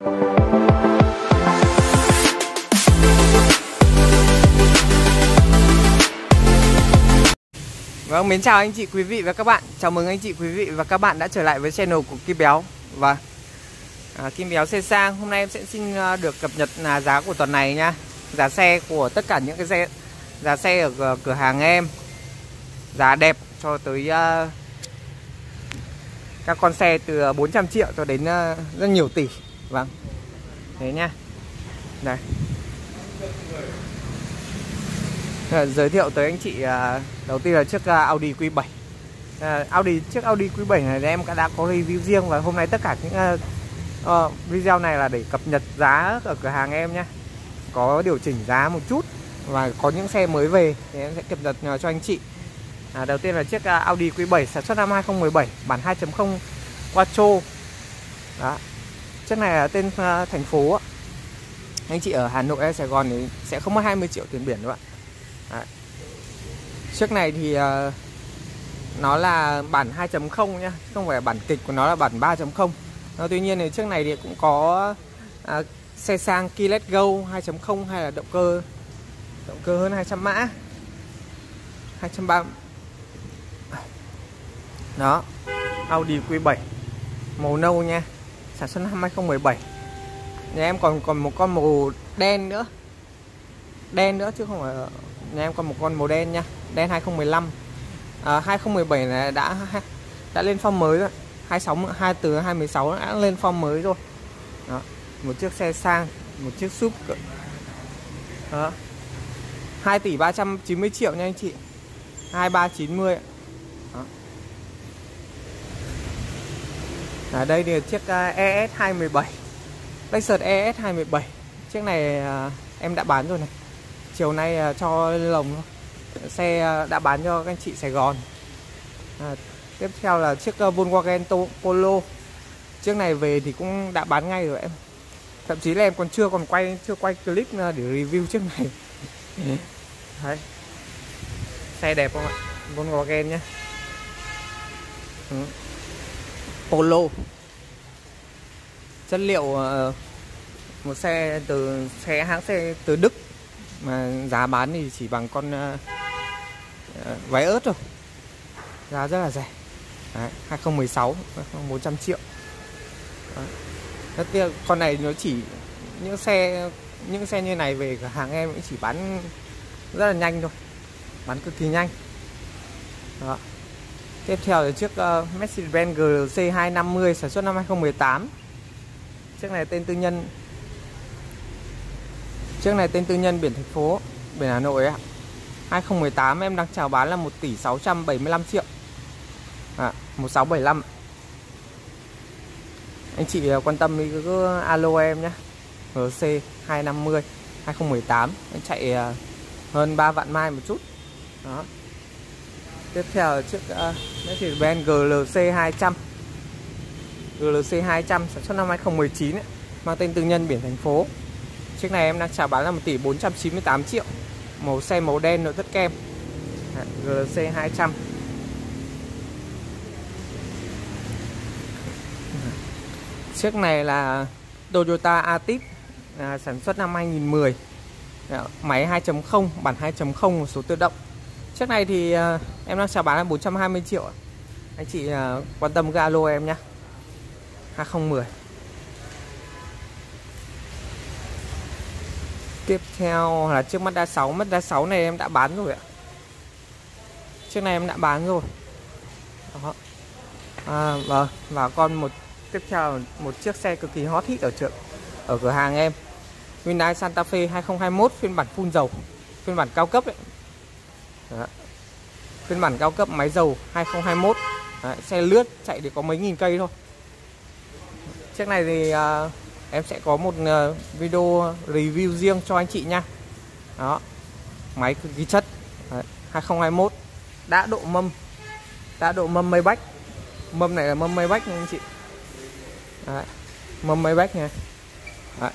Vâng, mến chào anh chị quý vị và các bạn. Chào mừng anh chị quý vị và các bạn đã trở lại với channel của Kim Béo. Và à, Kim Béo xe sang Hôm nay em sẽ xin à, được cập nhật là giá của tuần này nha. Giá xe của tất cả những cái xe Giá xe ở cửa hàng em. Giá đẹp cho tới uh, Các con xe từ 400 triệu cho đến uh, rất nhiều tỷ. Vâng. Thế nha Đây. Giới thiệu tới anh chị à, đầu tiên là chiếc à, Audi Q7 à, Audi chiếc Audi Q7 này em đã có review riêng và hôm nay tất cả những uh, video này là để cập nhật giá ở cửa hàng em nhé có điều chỉnh giá một chút và có những xe mới về thì em sẽ cập nhật cho anh chị. À, đầu tiên là chiếc Audi Q7 sản xuất năm 2017 bản 2.0 Quattro. Đó. Chất này là tên uh, thành phố ạ. anh chị ở Hà Nội hay Sài Gòn thì sẽ không mất 20 triệu tiền biển đâu ạ Đấy. Chiếc này thì uh, nó là bản 2.0 nhá, không phải bản kịch của nó là bản 3.0. Nó ờ, tuy nhiên thì chiếc này thì cũng có uh, xe sang Kia Let's Go 2.0 hay là động cơ động cơ hơn 200 mã. 230 Đó. Audi Q7 màu nâu nha. Sản xuất năm 2017. Nhà em còn còn một con màu đen nữa. Đen nữa chứ không phải nhà em còn một con màu đen nha đen 2015 à, 2017 này đã đã lên form mới rồi 26 2 từ 2016 đã lên form mới rồi đó. một chiếc xe sang một chiếc súp đó 2 tỷ 390 triệu nha anh chị 2390 ạ ở đây thì chiếc ES 217 Lexus ES 217 chiếc này à, em đã bán rồi này. Chiều nay à, cho lồng xe à, đã bán cho các anh chị Sài Gòn. À, tiếp theo là chiếc Volkswagen Polo. Chiếc này về thì cũng đã bán ngay rồi em. Thậm chí là em còn chưa còn quay chưa quay clip để review chiếc này. Đấy. Xe đẹp không ạ? Volkswagen nhé ừ. Polo. Chất liệu ờ, một xe từ xe hãng xe từ Đức. Mà giá bán thì chỉ bằng con uh, váy ớt thôi. Giá rất là rẻ. Đấy, 2016 400 triệu. Đấy. con này nó chỉ những xe những xe như này về cửa hàng em cũng chỉ bán rất là nhanh thôi. Bán cực kỳ nhanh. Đó tiếp theo là chiếc ờ, uh, Mercedes-Benz GLC 250 sản xuất năm 2018 chiếc này tên tư nhân. Chiếc này tên tư nhân biển thành phố Biển Hà Nội ạ. 2018 em đang chào bán là 1 tỷ 675 triệu. À, 1675 Anh chị ờ, quan tâm thì cứ alo em nhé. GLC 250 2018 em chạy ờ, hơn 3 vạn mai một chút. Đó. Tiếp theo là chiếc uh, Mercedes-Benz GLC 200 GLC 200 sản xuất năm 2019 ấy, mang tên tư nhân biển thành phố. Chiếc này em đang chào bán là 1 tỷ 498 triệu. Màu xe màu đen nội thất kem. GLC 200 Chiếc này là Toyota Atip à, Sản xuất năm 2010 Máy 2.0 Bản 2.0 một số tự động. Chiếc này thì ờ, em đang chào bán là 420 triệu Anh chị ờ, quan tâm cứ alo em nhé 2010 Tiếp theo là chiếc Mazda 6 Mazda 6 này em đã bán rồi ạ. Chiếc này em đã bán rồi. Đó. À, vâng và con một tiếp theo một chiếc xe cực kỳ hot hit ở chợ ở cửa hàng em. Hyundai Santa Fe 2021 phiên bản phun dầu phiên bản cao cấp ấy. Đó. phiên bản cao cấp máy dầu 2021 Đấy, xe lướt chạy thì có mấy nghìn cây thôi. Chiếc này thì à, em sẽ có một à, video review riêng cho anh chị nha. Đó máy cực kỳ chất. Đấy, 2021 đã độ mâm. Đã độ mâm mây bách mâm này là mâm mây bách nha anh chị. Đấy, mâm mây bách nha. Đấy.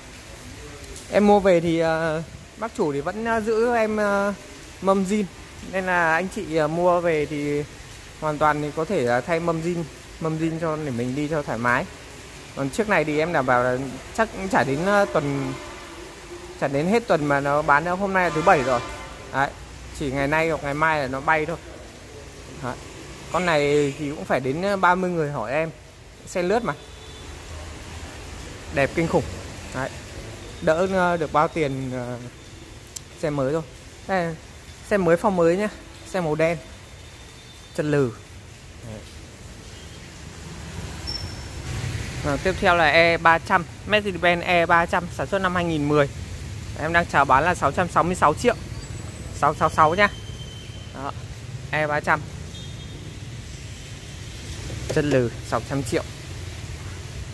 em mua về thì à, bác chủ thì vẫn à, giữ em à, mâm zin nên là anh chị à, mua về thì hoàn toàn thì có thể thay mâm zin mâm zin cho để mình đi cho thoải mái. Còn chiếc này thì em đảm bảo là chắc cũng chả đến à, tuần, chả đến hết tuần mà nó bán đâu hôm nay là thứ bảy rồi. Đấy, chỉ ngày nay hoặc ngày mai là nó bay thôi. Đấy. con này thì cũng phải đến à, 30 người hỏi em xe lướt mà. Đẹp kinh khủng. Đấy. đỡ được bao tiền xe mới thôi. Đây xe mới phòng mới nhá xe màu đen chân lừ đấy. À, tiếp theo là E300 Mercedes-Benz E300 sản xuất năm 2010 Em đang chào bán là 666 triệu 666 nhá Đó. E300 Chân lừ 600 triệu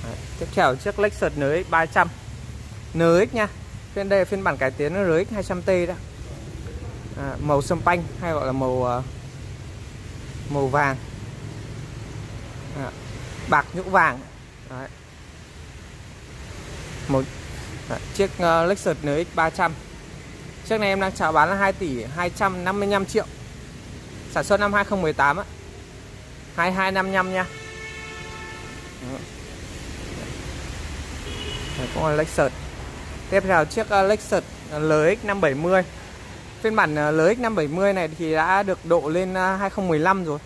Đấy. Tiếp theo chiếc Lexus NX 300 NX nha Phiên đây là phiên bản cải tiến NX 200T đó à, Màu sâm panh hay gọi là màu uh, Màu vàng. À, Bạc nhũ vàng. Đấy. Một Đấy, chiếc uh, Lexus NX 300 Chiếc này em đang chào bán là 2 tỷ 255 triệu. Sản xuất năm 2018 á. 2255 nha. Đấy, cũng là Lexus. Tiếp theo chiếc uh, Lexus LX 570 Phiên bản ờ, LX 570 này thì đã được độ lên ờ, 2015 rồi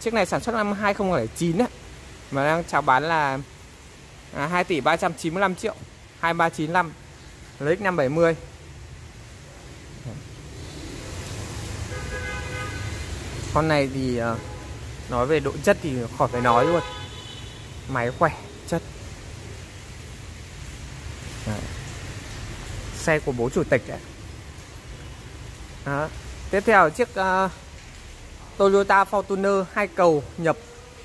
Chiếc này sản xuất năm 2009 ấy, Mà đang chào bán là à, 2 tỷ 395 triệu 2395 LX 570 Con này thì ờ, nói về độ chất thì khỏi phải nói luôn Máy khỏe, chất Đấy. Xe của bố chủ tịch ấy. Đó. Tiếp theo chiếc uh, Toyota Fortuner hai cầu nhập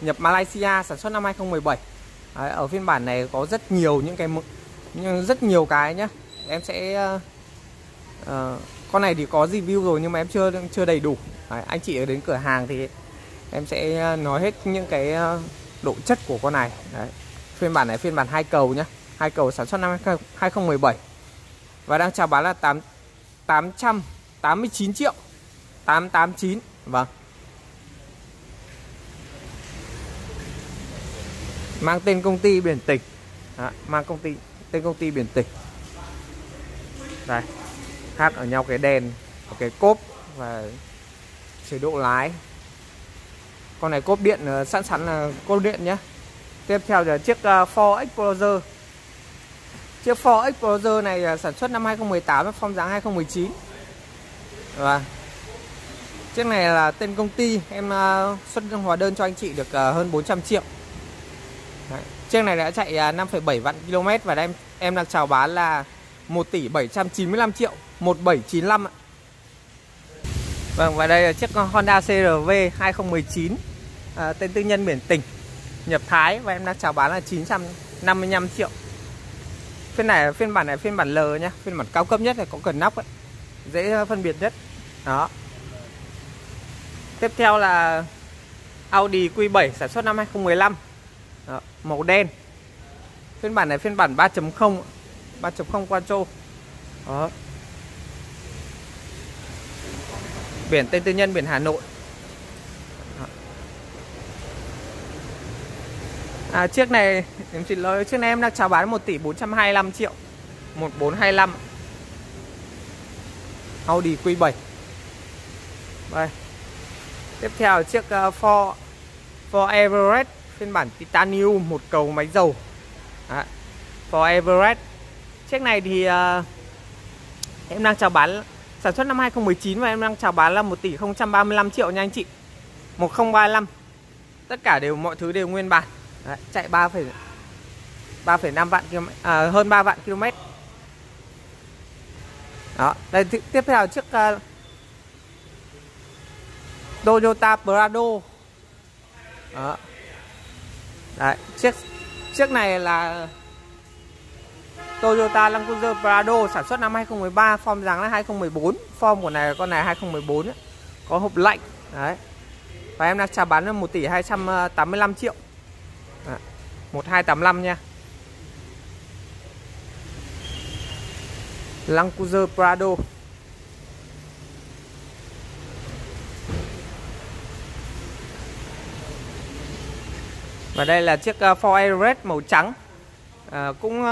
nhập Malaysia sản xuất năm 2017 Đấy, ở phiên bản này có rất nhiều những cái nhưng rất nhiều cái nhá. Em sẽ uh, uh, con này thì có review rồi nhưng mà em chưa chưa đầy đủ. Đấy, anh chị đến cửa hàng thì em sẽ nói hết những cái độ chất của con này. Đấy. phiên bản này phiên bản hai cầu nhá. Hai cầu sản xuất năm 2017 và đang chào bán là 8 889 triệu 889 vâng. Mang tên công ty biển tỉnh Đó, mang công ty tên công ty biển tỉnh đây khác ở nhau cái đèn cái cốp và chế độ lái. Con này cốp điện ờ, sẵn sẵn là cốp điện nhé tiếp theo là chiếc ờ, Ford Explorer. Chiếc Ford Explorer này ờ, sản xuất năm 2018 phong dáng 2019 và chiếc này là tên công ty em à, xuất hóa đơn cho anh chị được à, hơn 400 triệu Đấy. Chiếc này đã chạy à, 5,7 vạn km và em em đang chào bán là 1 tỷ 795 triệu 1795 ạ. Vâng và đây là chiếc Honda CRV 2019 à, tên tư nhân biển tỉnh nhập Thái và em đang chào bán là 955 triệu. Phiên này phiên bản này phiên bản L nhá, phiên bản cao cấp nhất này có cần nóc ấy. Dễ ờ, phân biệt nhất. Đó. Tiếp theo là Audi Q7 sản xuất năm 2015 đó, màu đen. Phiên bản này phiên bản 3.0 3.0 Quattro. Đó. Biển tên tư nhân biển Hà Nội. À, chiếc này em xin lỗi chiếc này em đang chào bán 1 tỷ 425 triệu. 1425 Audi Q7 đây. Tiếp theo chiếc ờ, Ford Ford Everest phiên bản titanium một cầu máy dầu. Đấy. Ford Everest. Chiếc này thì uh, em đang chào bán sản xuất năm 2019 và em đang chào bán là 1 tỷ 035 triệu nha anh chị. 1035 tất cả đều mọi thứ đều nguyên bản. Đấy, chạy 3, 3,5 vạn km à, hơn 3 vạn km đó đây tiếp theo chiếc uh, Toyota Prado đó Đấy, chiếc chiếc này là Toyota Land Cruiser Prado sản xuất năm 2013, form dáng là 2014, form của này con này 2014 ấy. có hộp lạnh. Đấy. Và em đang chào bán là 1 tỷ 285 ờ, triệu. Đấy. 1285 nha. Land Cruiser Prado. Và đây là chiếc ờ, Ford Everest màu trắng. À, Cũng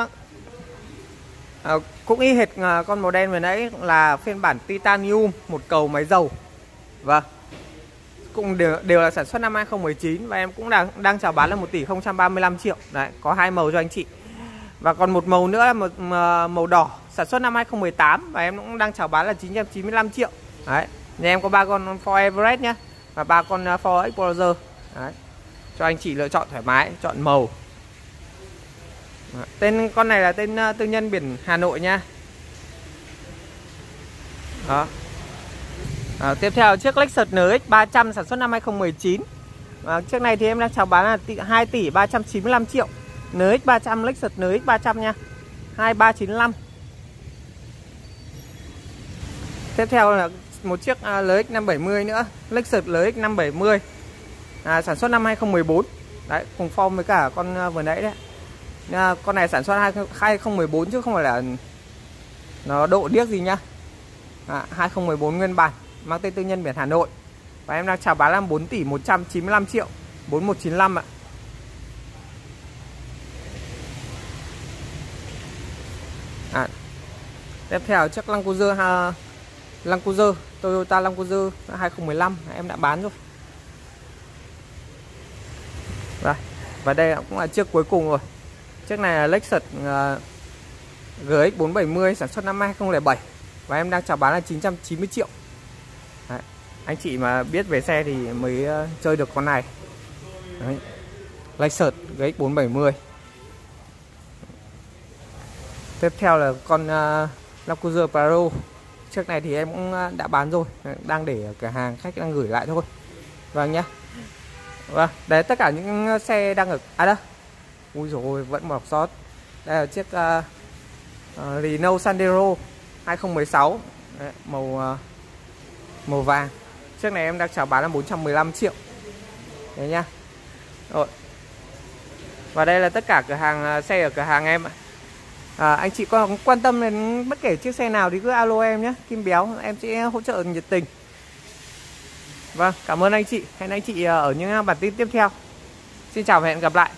à, Cũng y hệt con màu đen vừa nãy Là phiên bản titanium Một cầu máy dầu. Vâng. Cũng đều, đều là sản xuất năm 2019 và em cũng đang đang chào bán là 1 tỷ 035 triệu. Đấy, có hai màu cho anh chị. Và còn một màu nữa là một màu đỏ sản xuất năm 2018 và em cũng đang chào bán là 995 triệu. Đấy. Nhà em có ba con Ford Everest nhá và ba con uh, Ford Explorer. Đấy. Cho anh chị lựa chọn thoải mái, chọn màu. Đấy. Tên con này là tên uh, tư nhân biển Hà Nội nha. Đó. À, tiếp theo chiếc Lexus NX 300 sản xuất năm 2019 à, Chiếc này thì em đang chào bán là 2 tỷ 395 triệu NX 300 Lexus NX 300 nha 2395 Tiếp theo là một chiếc à, LX 570 nữa. Lexus LX 570 à, Sản xuất năm 2014 Đấy cùng form với cả con à, vừa nãy đấy. À, Con này sản xuất 2014 chứ không phải là Nó độ điếc gì nhá. À, 2014 nguyên bản mang tên tư nhân biển Hà Nội. Và em đang chào bán là 4 tỷ 195 triệu 4195 ạ. À, tiếp theo chiếc Land Cruiser à, ha, Land Cruiser Toyota Land Cruiser 2015 em đã bán rồi Đây và đây cũng là chiếc cuối cùng rồi chiếc này là Lexus à, GX 470 sản xuất năm 2007 và em đang chào bán là 990 triệu Đấy. anh chị mà biết về xe thì mới à, chơi được con này Đấy. Lexus GX470 tiếp theo là con à, uh, Land Cruiser Prado chiếc này thì em cũng ờ, đã bán rồi. Đang để ở cửa hàng khách đang gửi lại thôi. Vâng nhá. Vâng đấy tất cả những xe đang ở à đó ui rồi vẫn mọc sót. Đây là chiếc uh, uh, Renault Sandero 2016 đấy, màu uh, màu vàng. Chiếc này em đang chào bán là 415 triệu. Đấy nhá. Rồi. Và đây là tất cả cửa hàng xe ở cửa hàng em ạ à, anh chị có quan tâm đến bất kể chiếc xe nào thì cứ alo em nhé. Kim Béo em sẽ hỗ trợ nhiệt tình. Vâng cảm ơn anh chị. Hẹn anh chị à, ở những bản tin tiếp theo. Xin chào và hẹn gặp lại.